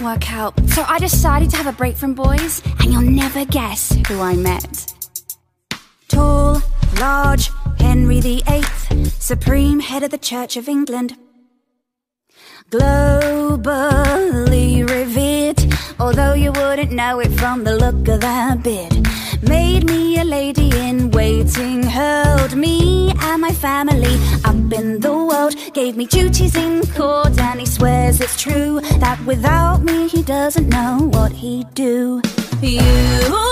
didn't work out, so I decided to have a break from boys, and you'll never guess who I met. Tall, large, Henry VIII, supreme head of the Church of England. Globally revered, although you wouldn't know it from the look of that beard. Made me a lady in waiting, held me and my family up in the world. Gave me duties in court, and he swears it's true that without me he doesn't know what he'd do. You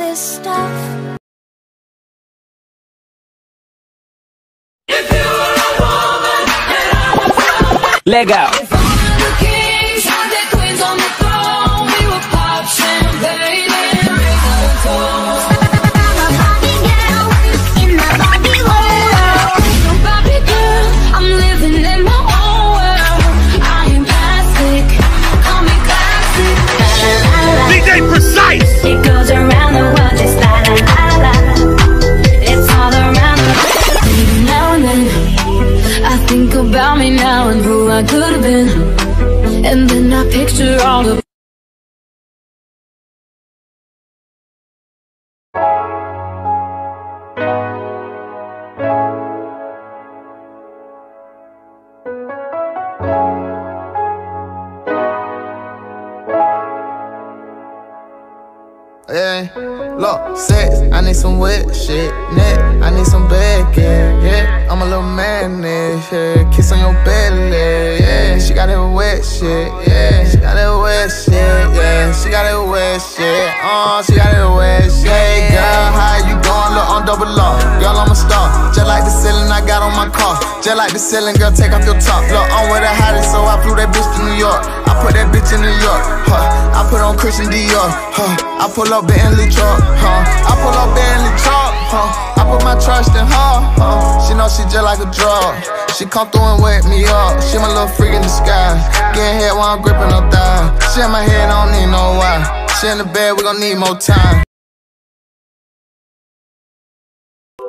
this stuff. Legal. DJ sex, I need some wet shit. Neck, I need some bacon. Yeah, I'm a little man, yeah. Kiss on your belly, yeah. She got that wet shit, yeah. She got that wet shit, yeah. She got that wet shit, uh, she got that wet shit. Girl, how Just like the ceiling, girl, take off your top. Look, I'm with the hottest, so I flew that bitch to New York. I put that bitch in New York, huh? I put on Christian Dior, huh? I pull up Bentley truck, huh? I pull up Bentley truck, huh? I put my trust in her, huh? She know she just like a drug. She come through and wake me up. She my little freak in sky. Getting hit while I'm gripping her thigh. She in my head, I don't need no why. She in the bed, we gon' need more time.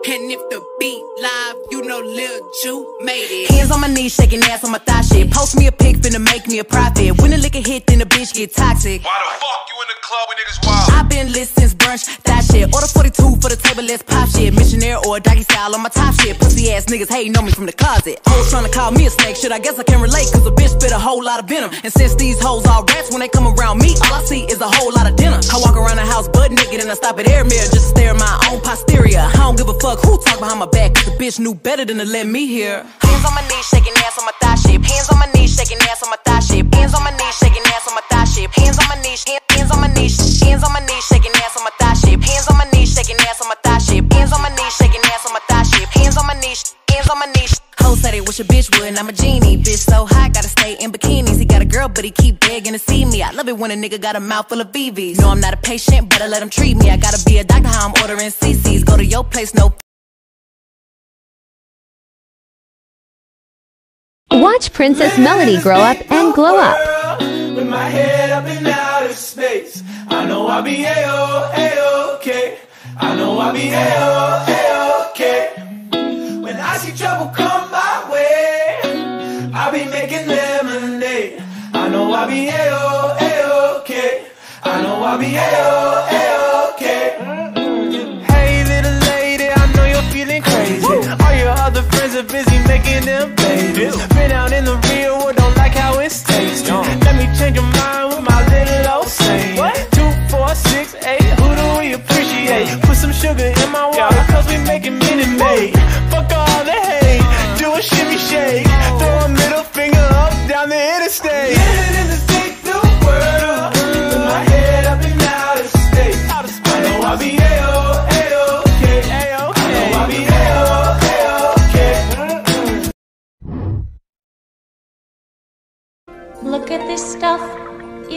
And if the beat live, you know Lil Ju made it. Hands on my knees, shaking ass on my thigh shit. Post me a pic, finna make me a profit. When the liquor hit, then the bitch get toxic. Why the fuck you in the club when niggas wild? i been lit since brunch, that shit. Order 42 for the table, let's pop shit. Missionaire or doggy style on my top shit. Pussy ass niggas hating on me from the closet. Hoes trying to call me a snake, shit. I guess I can relate, cause a bitch spit a whole lot of venom. And since these hoes all rats, when they come around me, all I see is a whole lot of dinner. I walk around the house butt naked and I stop at air mirror just to stare at my own posterior. I don't give a fuck who talk behind my back, cause the bitch knew better than to let me hear. Hands on my knees, shaking ass on my thigh shape. Hands on my knees, shaking ass on my thigh shape. Hands on my knees, shaking ass on my thigh shape. Hands on my knees, hand- hands on my knees, hands on my knees, wish a bitch would, and I'm a genie. Bitch so hot, gotta stay in bikinis. He got a girl, but he keep begging to see me. I love it when a nigga got a mouth full of BVs. No, I'm not a patient, better let him treat me. I gotta be a doctor, how I'm ordering CCs. Go to your place, no Watch Princess Melody grow up and glow up. With my head up in outer space. I know I'll be A-O, A-OK. I know I'll be A-O, A-OK. I know I'll be A-O, A-OK. I know I'll be A-O, A-OK. Hey little lady, I know you're feeling crazy. All your other friends are busy making them babies. Been out in the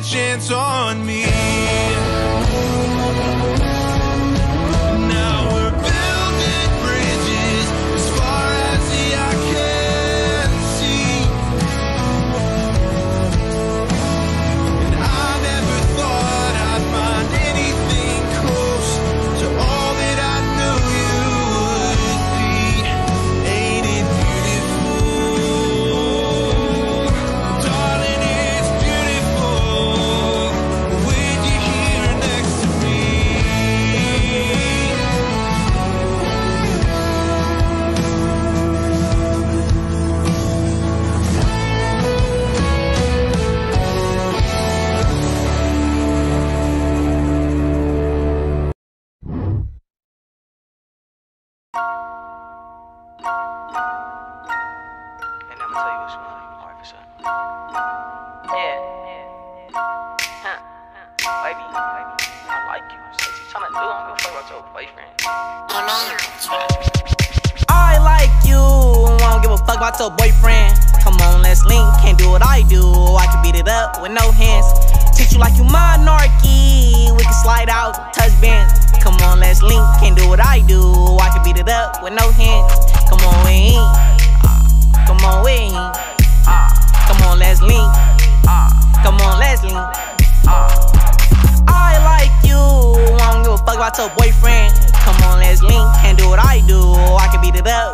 A chance on me. And I'm gonna tell you which one. Alright, for sure. Yeah, yeah, yeah. Huh, huh. Baby, baby, I like you. So what you tryna do? I'm gonna fuck about your boyfriend. I like you, won't give a fuck about your boyfriend. Come on, let's link. Can't do what I do. I can beat it up with no hands. Treat you like you monarchy. We can slide out, touch bands. Come on, let's link. Can't do what I do. I can beat it up with no hands. Come on, we ain't. Ah, come on, we ain't. Ah, come on, let's link. Ah, come on, let's link. I like you, won't give a fuck about your boyfriend. Come on, let's link. Can't do what I do. I can beat it up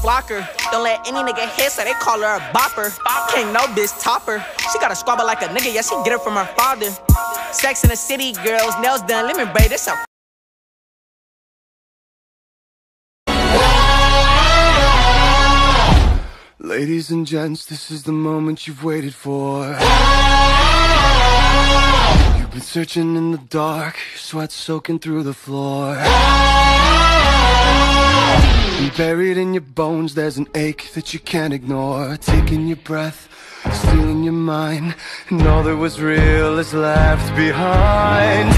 flocker. Don't let any nigga hit, so they call her a bopper. Can't no bitch topper. She got a squabble like a nigga, yeah, she get it from her father. Sex in the city, girls, nails done, lemon braid, this a Ladies and gents, this is the moment you've waited for. You've been searching in the dark, sweat soaking through the floor. Buried in your bones, there's an ache that you can't ignore. Taking your breath, stealing your mind, and all that was real is left behind.